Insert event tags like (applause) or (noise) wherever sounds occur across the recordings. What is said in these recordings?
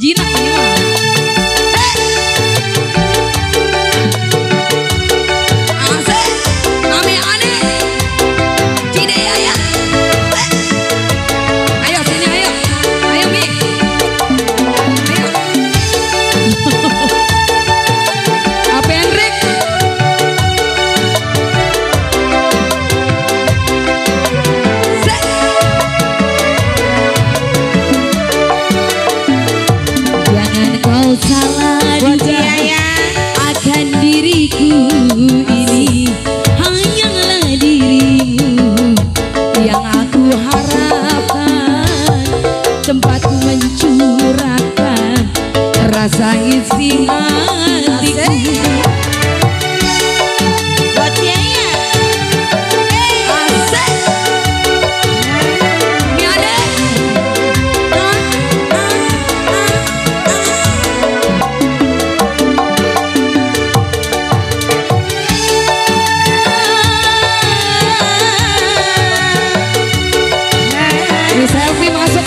Jinak, jinak. Diriku ini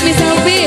mi selfie.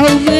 Atau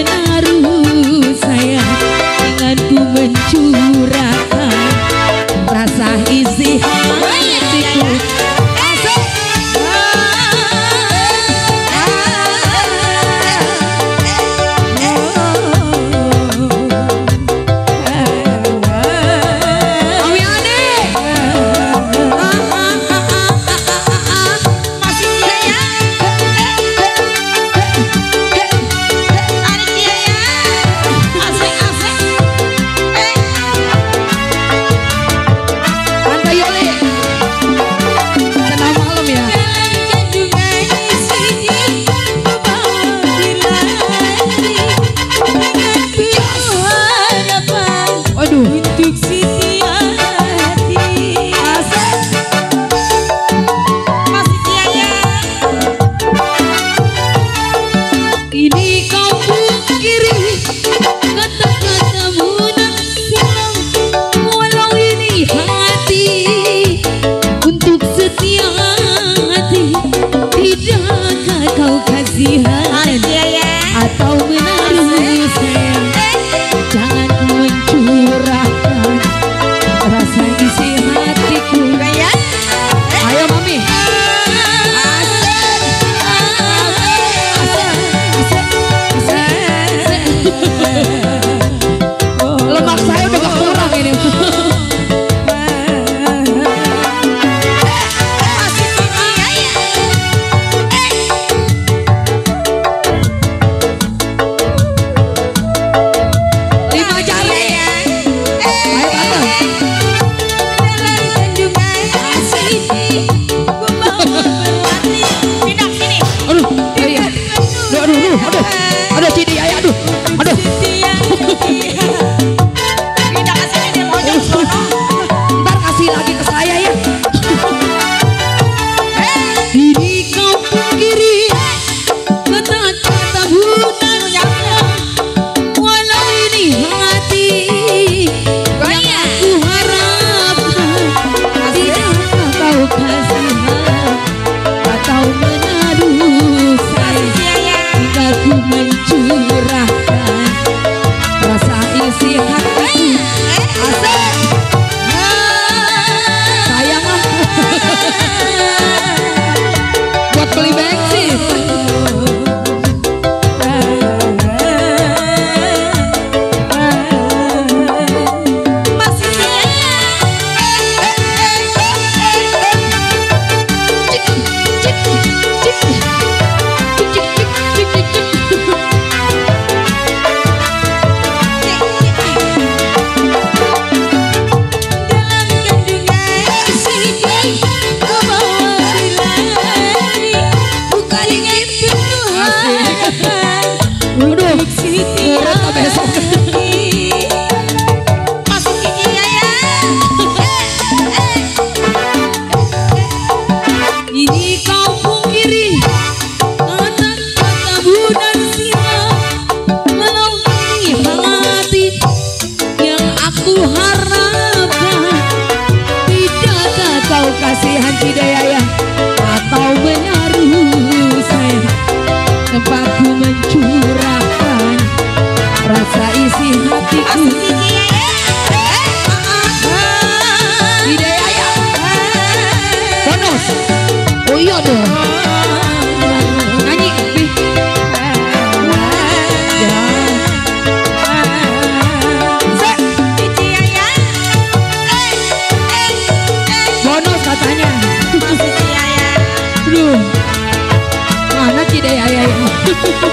Ayo (laughs)